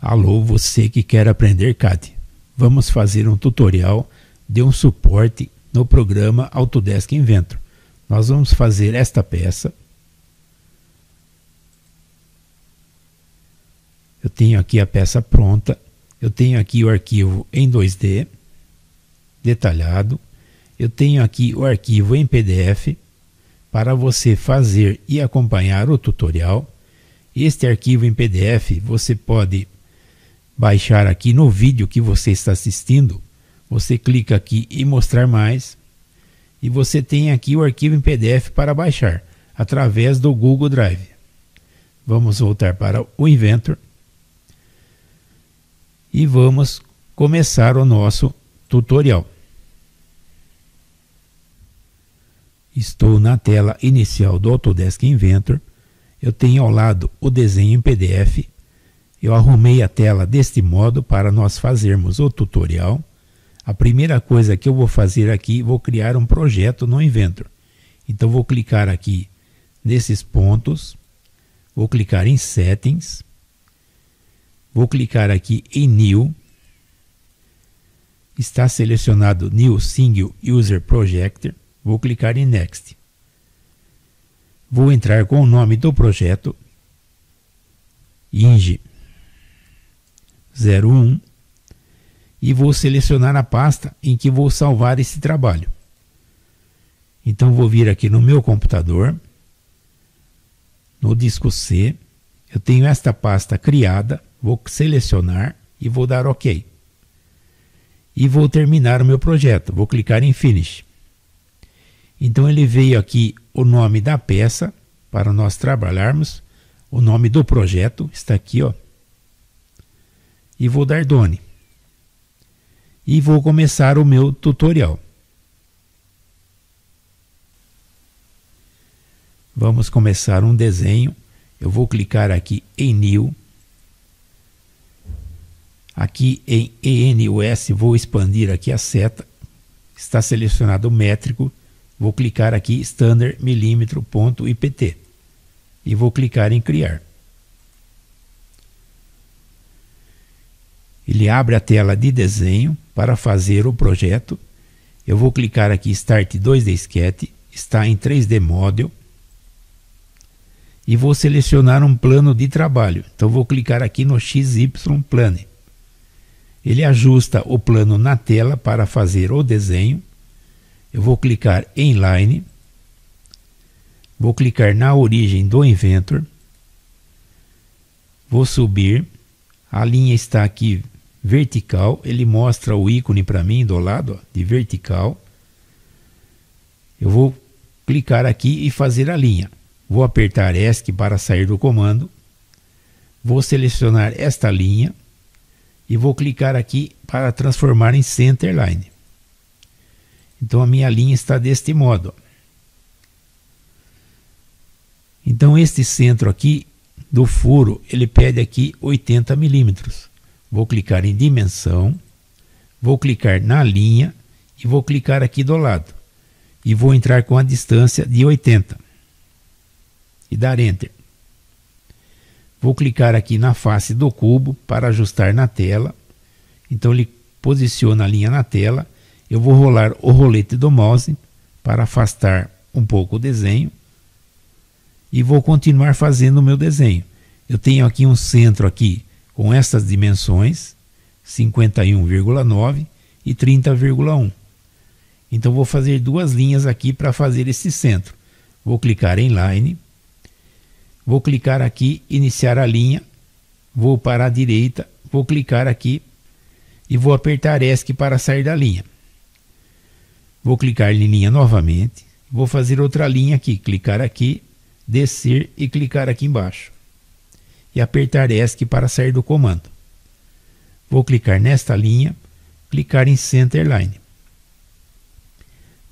Alô, você que quer aprender CAD. Vamos fazer um tutorial de um suporte no programa Autodesk Inventor. Nós vamos fazer esta peça. Eu tenho aqui a peça pronta. Eu tenho aqui o arquivo em 2D detalhado. Eu tenho aqui o arquivo em PDF para você fazer e acompanhar o tutorial. Este arquivo em PDF você pode baixar aqui no vídeo que você está assistindo. Você clica aqui em mostrar mais e você tem aqui o arquivo em PDF para baixar através do Google Drive. Vamos voltar para o Inventor e vamos começar o nosso tutorial. Estou na tela inicial do Autodesk Inventor. Eu tenho ao lado o desenho em PDF. Eu arrumei a tela deste modo para nós fazermos o tutorial. A primeira coisa que eu vou fazer aqui, vou criar um projeto no Inventor. Então vou clicar aqui nesses pontos, vou clicar em Settings, vou clicar aqui em New, está selecionado New Single User Project, Vou clicar em Next. Vou entrar com o nome do projeto INGE 01 e vou selecionar a pasta em que vou salvar esse trabalho. Então vou vir aqui no meu computador, no disco C, eu tenho esta pasta criada, vou selecionar e vou dar OK. E vou terminar o meu projeto, vou clicar em Finish. Então ele veio aqui o nome da peça para nós trabalharmos, o nome do projeto está aqui, ó. E vou dar done. E vou começar o meu tutorial. Vamos começar um desenho. Eu vou clicar aqui em New. Aqui em ENUS vou expandir aqui a seta. Está selecionado o métrico Vou clicar aqui standard milímetro ponto IPT e vou clicar em criar. Ele abre a tela de desenho para fazer o projeto. Eu vou clicar aqui Start 2D Sketch, está em 3D Model e vou selecionar um plano de trabalho. Então vou clicar aqui no XY Plane. Ele ajusta o plano na tela para fazer o desenho eu vou clicar em Line, vou clicar na origem do Inventor, vou subir, a linha está aqui vertical, ele mostra o ícone para mim do lado ó, de vertical. Eu vou clicar aqui e fazer a linha. Vou apertar ESC para sair do comando. Vou selecionar esta linha e vou clicar aqui para transformar em Centerline. Então a minha linha está deste modo. Então este centro aqui do furo, ele pede aqui 80 milímetros. Vou clicar em dimensão, vou clicar na linha e vou clicar aqui do lado. E vou entrar com a distância de 80. E dar Enter. Vou clicar aqui na face do cubo para ajustar na tela. Então ele posiciona a linha na tela eu vou rolar o rolete do mouse para afastar um pouco o desenho e vou continuar fazendo o meu desenho. Eu tenho aqui um centro aqui com essas dimensões, 51,9 e 30,1. Então vou fazer duas linhas aqui para fazer esse centro. Vou clicar em Line, vou clicar aqui, iniciar a linha, vou para a direita, vou clicar aqui e vou apertar ESC para sair da linha. Vou clicar em linha novamente. Vou fazer outra linha aqui. Clicar aqui, descer e clicar aqui embaixo. E apertar ESC para sair do comando. Vou clicar nesta linha, clicar em Centerline.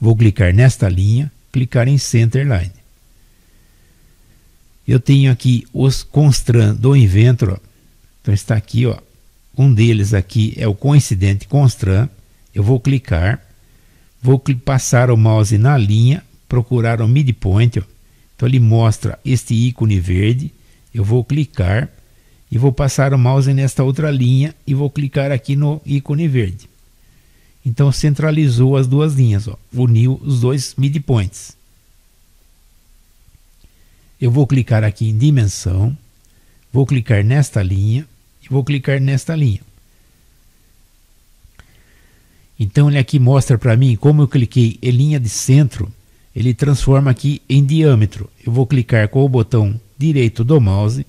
Vou clicar nesta linha, clicar em Centerline. Eu tenho aqui os constran do Inventor. Então está aqui, ó. Um deles aqui é o coincidente constran. Eu vou clicar Vou passar o mouse na linha, procurar o midpoint. Ó. Então ele mostra este ícone verde. Eu vou clicar e vou passar o mouse nesta outra linha e vou clicar aqui no ícone verde. Então centralizou as duas linhas, ó, uniu os dois midpoints. Eu vou clicar aqui em dimensão, vou clicar nesta linha e vou clicar nesta linha. Então ele aqui mostra para mim como eu cliquei em linha de centro, ele transforma aqui em diâmetro. Eu vou clicar com o botão direito do mouse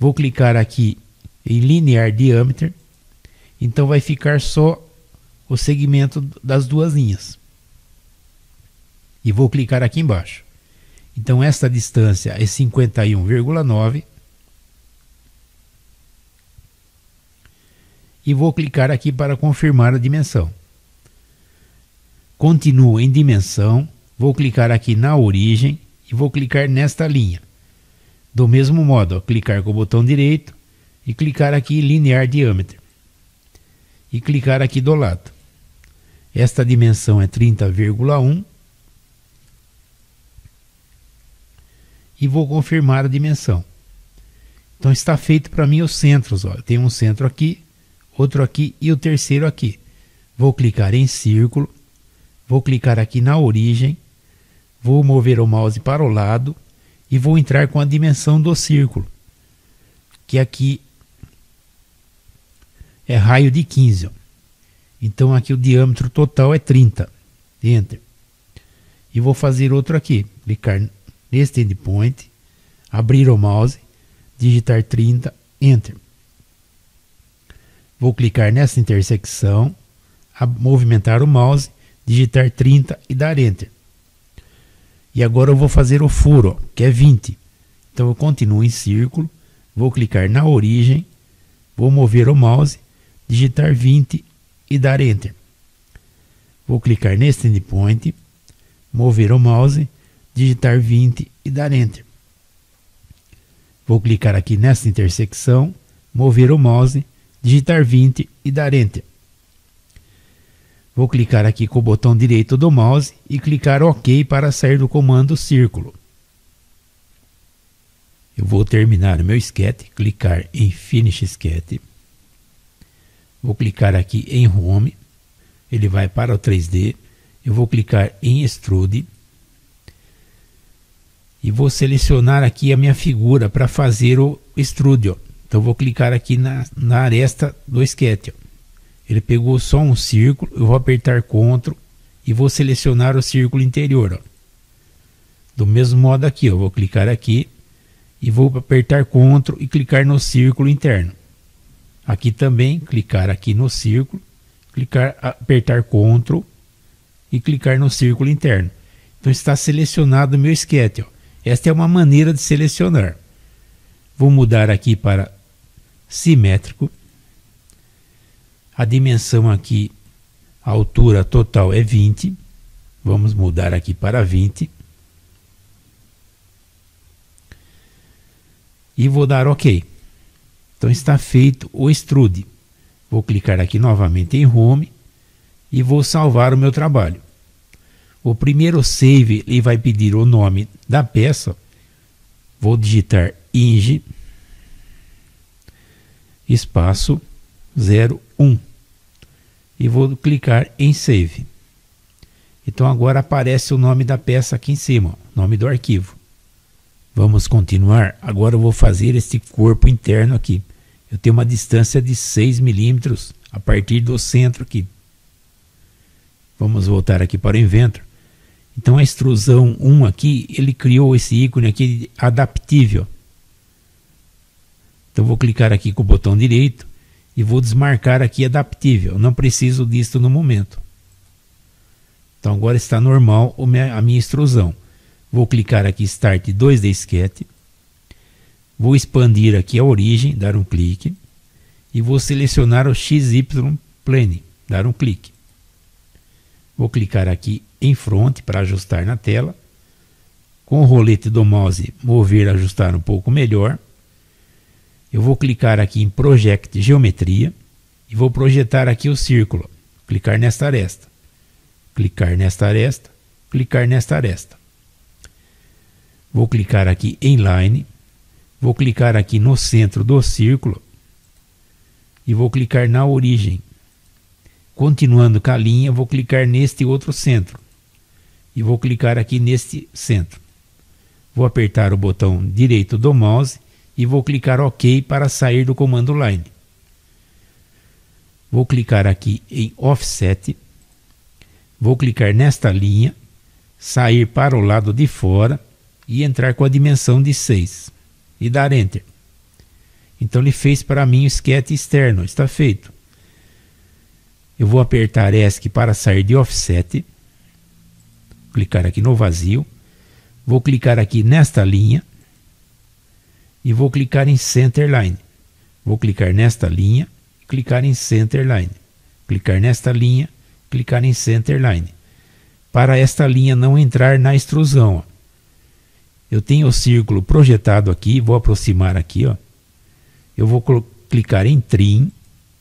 Vou clicar aqui em linear diâmetro. Então vai ficar só o segmento das duas linhas. E vou clicar aqui embaixo. Então esta distância é 51,9. E vou clicar aqui para confirmar a dimensão. Continuo em dimensão, vou clicar aqui na origem e vou clicar nesta linha. Do mesmo modo, ó, clicar com o botão direito e clicar aqui linear diâmetro. E clicar aqui do lado. Esta dimensão é 30,1. E vou confirmar a dimensão. Então está feito para mim os centros. Ó. Tem um centro aqui, outro aqui e o terceiro aqui. Vou clicar em círculo. Vou clicar aqui na origem. Vou mover o mouse para o lado e vou entrar com a dimensão do círculo, que aqui é raio de 15. Ó. Então aqui o diâmetro total é 30. Enter. E vou fazer outro aqui. Clicar neste endpoint, abrir o mouse, digitar 30, Enter. Vou clicar nessa intersecção, movimentar o mouse, digitar 30 e dar Enter. E agora eu vou fazer o furo, que é 20. Então eu continuo em círculo, vou clicar na origem, vou mover o mouse, digitar 20 e dar Enter. Vou clicar neste endpoint, mover o mouse, digitar 20 e dar Enter. Vou clicar aqui nesta intersecção, mover o mouse, digitar 20 e dar Enter. Vou clicar aqui com o botão direito do mouse e clicar OK para sair do comando círculo. Eu vou terminar o meu sketch, clicar em Finish Sketch. Vou clicar aqui em Home, ele vai para o 3D. Eu vou clicar em Extrude e vou selecionar aqui a minha figura para fazer o extrude. Então vou clicar aqui na, na aresta do sketch. Ele pegou só um círculo, eu vou apertar CTRL e vou selecionar o círculo interior. Ó. Do mesmo modo aqui, eu vou clicar aqui e vou apertar CTRL e clicar no círculo interno. Aqui também, clicar aqui no círculo, clicar, apertar CTRL e clicar no círculo interno. Então está selecionado o meu sketch. Ó. Esta é uma maneira de selecionar. Vou mudar aqui para simétrico a dimensão aqui, a altura total é 20. Vamos mudar aqui para 20. E vou dar OK. Então está feito o extrude. Vou clicar aqui novamente em Home e vou salvar o meu trabalho. O primeiro save ele vai pedir o nome da peça. Vou digitar ING espaço 01 e vou clicar em Save. Então agora aparece o nome da peça aqui em cima, nome do arquivo. Vamos continuar. Agora eu vou fazer este corpo interno aqui. Eu tenho uma distância de 6 milímetros a partir do centro aqui. Vamos voltar aqui para o Inventor. Então a extrusão 1 aqui, ele criou esse ícone aqui adaptível. Então vou clicar aqui com o botão direito e vou desmarcar aqui adaptível. Não preciso disto no momento. Então agora está normal a minha extrusão. Vou clicar aqui Start 2D Sketch. Vou expandir aqui a origem, dar um clique. E vou selecionar o XY Plane, dar um clique. Vou clicar aqui em Front para ajustar na tela. Com o rolete do mouse, mover ajustar um pouco melhor eu vou clicar aqui em Project Geometria e vou projetar aqui o círculo. Clicar nesta aresta. Clicar nesta aresta. Clicar nesta aresta. Vou clicar aqui em Line. Vou clicar aqui no centro do círculo e vou clicar na origem. Continuando com a linha, vou clicar neste outro centro e vou clicar aqui neste centro. Vou apertar o botão direito do mouse e vou clicar OK para sair do comando line. Vou clicar aqui em Offset, vou clicar nesta linha, sair para o lado de fora e entrar com a dimensão de 6 e dar Enter. Então ele fez para mim o esquete externo, está feito. Eu vou apertar ESC para sair de Offset, clicar aqui no vazio, vou clicar aqui nesta linha e vou clicar em Centerline. Vou clicar nesta linha, clicar em Centerline. Clicar nesta linha, clicar em Centerline. Para esta linha não entrar na extrusão. Eu tenho o círculo projetado aqui, vou aproximar aqui, ó. Eu vou clicar em Trim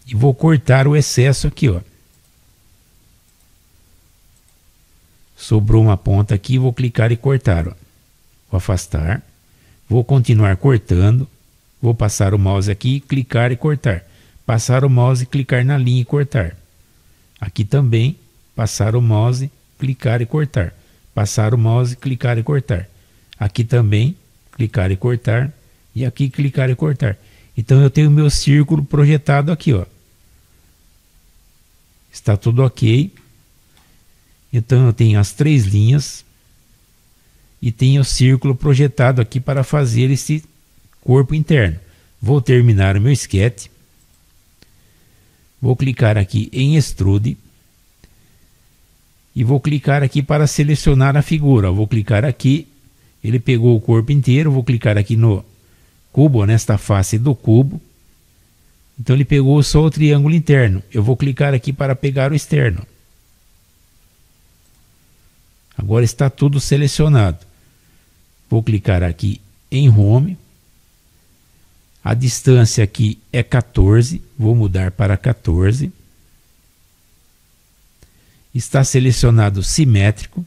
e vou cortar o excesso aqui, ó. Sobrou uma ponta aqui, vou clicar e cortar, ó. Vou afastar. Vou continuar cortando. Vou passar o mouse aqui, clicar e cortar. Passar o mouse, clicar na linha e cortar. Aqui também, passar o mouse, clicar e cortar. Passar o mouse, clicar e cortar. Aqui também, clicar e cortar. E aqui, clicar e cortar. Então eu tenho meu círculo projetado aqui, ó. Está tudo ok. Então eu tenho as três linhas e tenho o círculo projetado aqui para fazer esse corpo interno. Vou terminar o meu sketch. Vou clicar aqui em Extrude. E vou clicar aqui para selecionar a figura. Vou clicar aqui. Ele pegou o corpo inteiro. Vou clicar aqui no cubo, nesta face do cubo. Então ele pegou só o triângulo interno. Eu vou clicar aqui para pegar o externo. Agora está tudo selecionado. Vou clicar aqui em Home. A distância aqui é 14, vou mudar para 14. Está selecionado simétrico.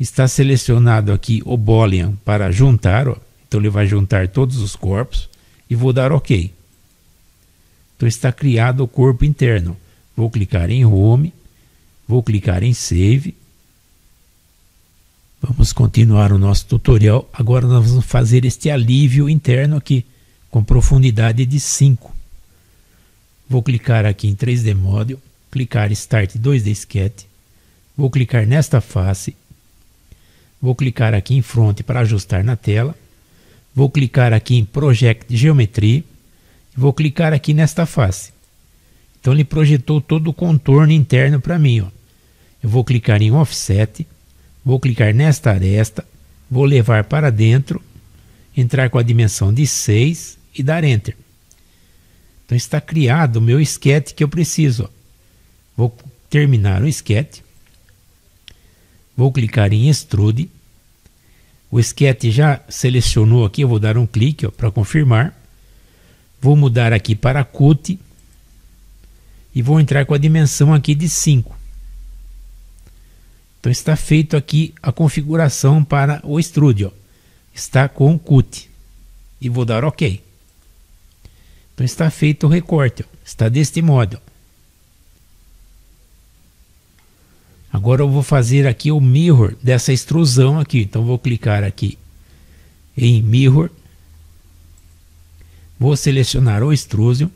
Está selecionado aqui o Boolean para juntar, ó. então ele vai juntar todos os corpos e vou dar OK. Então está criado o corpo interno. Vou clicar em Home, vou clicar em Save Vamos continuar o nosso tutorial. Agora nós vamos fazer este alívio interno aqui, com profundidade de 5. Vou clicar aqui em 3D Model, clicar Start 2D Sketch, vou clicar nesta face, vou clicar aqui em Front para ajustar na tela, vou clicar aqui em Project Geometry, vou clicar aqui nesta face. Então ele projetou todo o contorno interno para mim. Ó. Eu vou clicar em Offset, Vou clicar nesta aresta, vou levar para dentro, entrar com a dimensão de 6 e dar Enter. Então está criado o meu esquete que eu preciso. Vou terminar o esquete. Vou clicar em Extrude. O esquete já selecionou aqui, eu vou dar um clique para confirmar. Vou mudar aqui para Cut. E vou entrar com a dimensão aqui de 5. Então está feito aqui a configuração para o Studio. Está com CUT. E vou dar OK. Então está feito o recorte. Está deste modo. Agora eu vou fazer aqui o mirror dessa extrusão aqui. Então vou clicar aqui em mirror. Vou selecionar o extrusion.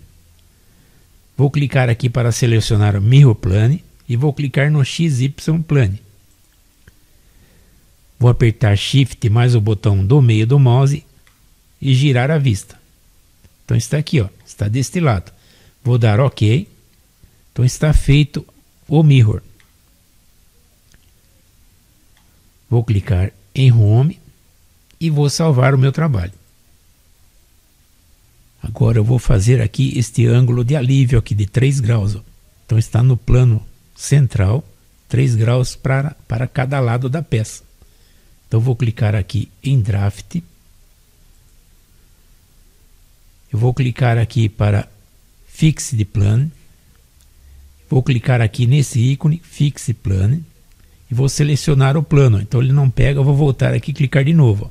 Vou clicar aqui para selecionar o mirror plane e vou clicar no XY plane. Vou apertar Shift mais o botão do meio do mouse e girar a vista. Então está aqui, ó, está deste lado. Vou dar OK. Então está feito o mirror. Vou clicar em Home e vou salvar o meu trabalho. Agora eu vou fazer aqui este ângulo de alívio aqui de 3 graus. Ó. Então está no plano central, 3 graus para, para cada lado da peça. Então vou clicar aqui em Draft. Eu vou clicar aqui para Fixed Plan. Vou clicar aqui nesse ícone Fixe Plan e vou selecionar o plano. Então ele não pega, eu vou voltar aqui e clicar de novo.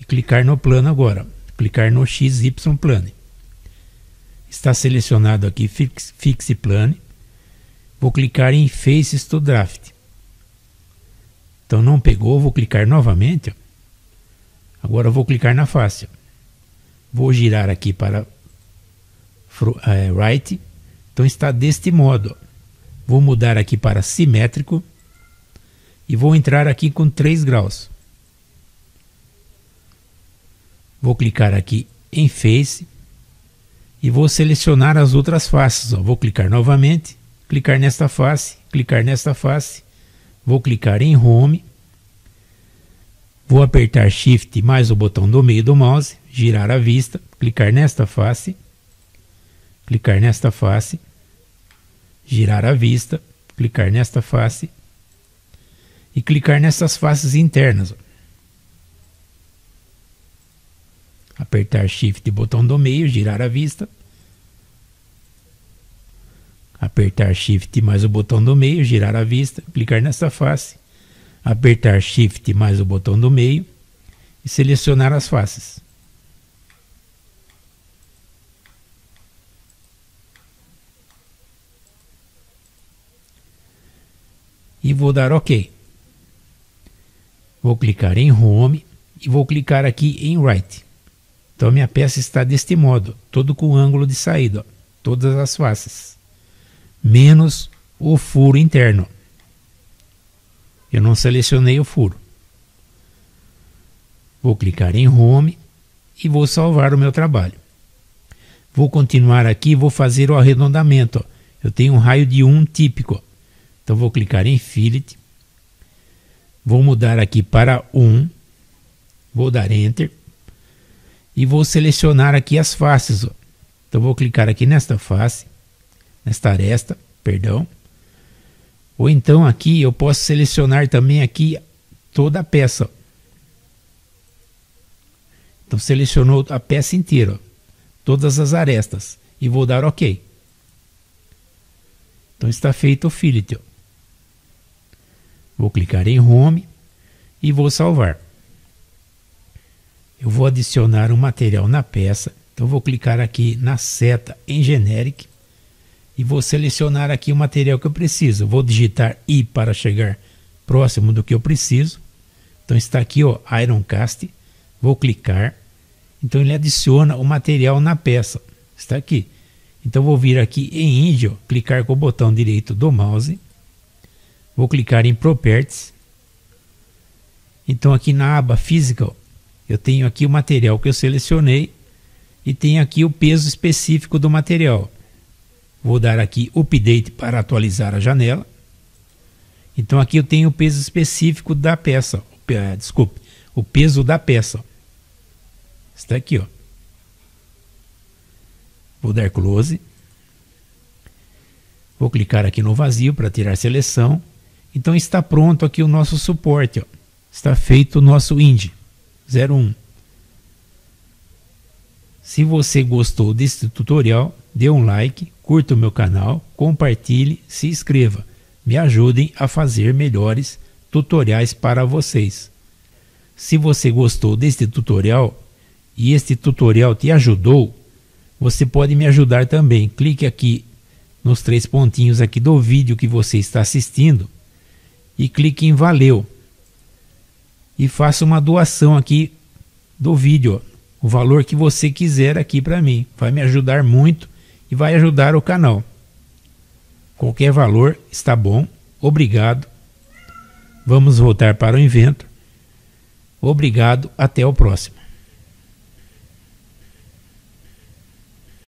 E clicar no plano agora. Clicar no XY Plane. Está selecionado aqui Fix, Fixe Plane. Vou clicar em Faces to Draft. Então não pegou, vou clicar novamente. Agora vou clicar na face. Vou girar aqui para é, right. Então está deste modo. Vou mudar aqui para simétrico e vou entrar aqui com 3 graus. Vou clicar aqui em Face e vou selecionar as outras faces. Ó. Vou clicar novamente, clicar nesta face, clicar nesta face, vou clicar em Home, vou apertar Shift mais o botão do meio do mouse, girar a vista, clicar nesta face, clicar nesta face, girar a vista, clicar nesta face e clicar nessas faces internas. Apertar Shift e botão do meio, girar a vista. Apertar Shift mais o botão do meio, girar a vista, clicar nessa face. Apertar Shift mais o botão do meio e selecionar as faces. e vou dar OK. Vou clicar em Home e vou clicar aqui em Right. Então minha peça está deste modo, todo com ângulo de saída, ó, todas as faces, menos o furo interno. Eu não selecionei o furo. Vou clicar em Home e vou salvar o meu trabalho. Vou continuar aqui e vou fazer o arredondamento. Eu tenho um raio de 1 típico. Então vou clicar em Fillet. Vou mudar aqui para 1. Vou dar Enter. E vou selecionar aqui as faces. Então vou clicar aqui nesta face, nesta aresta, perdão. Ou então aqui eu posso selecionar também aqui toda a peça. Então selecionou a peça inteira, todas as arestas. E vou dar OK. Então está feito o fillet. Vou clicar em Home e vou salvar. Eu vou adicionar um material na peça, então vou clicar aqui na seta em Generic e vou selecionar aqui o material que eu preciso. Vou digitar I para chegar próximo do que eu preciso. Então está aqui o Ironcast, vou clicar, então ele adiciona o material na peça, está aqui. Então vou vir aqui em Índio, clicar com o botão direito do mouse Vou clicar em Properties. Então aqui na aba Physical, eu tenho aqui o material que eu selecionei e tenho aqui o peso específico do material. Vou dar aqui Update para atualizar a janela. Então aqui eu tenho o peso específico da peça. Desculpe, o peso da peça. Está aqui, ó. Vou dar close. Vou clicar aqui no vazio para tirar seleção. Então está pronto aqui o nosso suporte. Ó. Está feito o nosso IND 01. Se você gostou desse tutorial, dê um like, curta o meu canal, compartilhe, se inscreva. Me ajudem a fazer melhores tutoriais para vocês. Se você gostou deste tutorial e este tutorial te ajudou, você pode me ajudar também. Clique aqui nos três pontinhos aqui do vídeo que você está assistindo e clique em valeu. E faça uma doação aqui do vídeo, o valor que você quiser aqui para mim. Vai me ajudar muito e vai ajudar o canal. Qualquer valor está bom. Obrigado. Vamos voltar para o invento. Obrigado, até o próximo.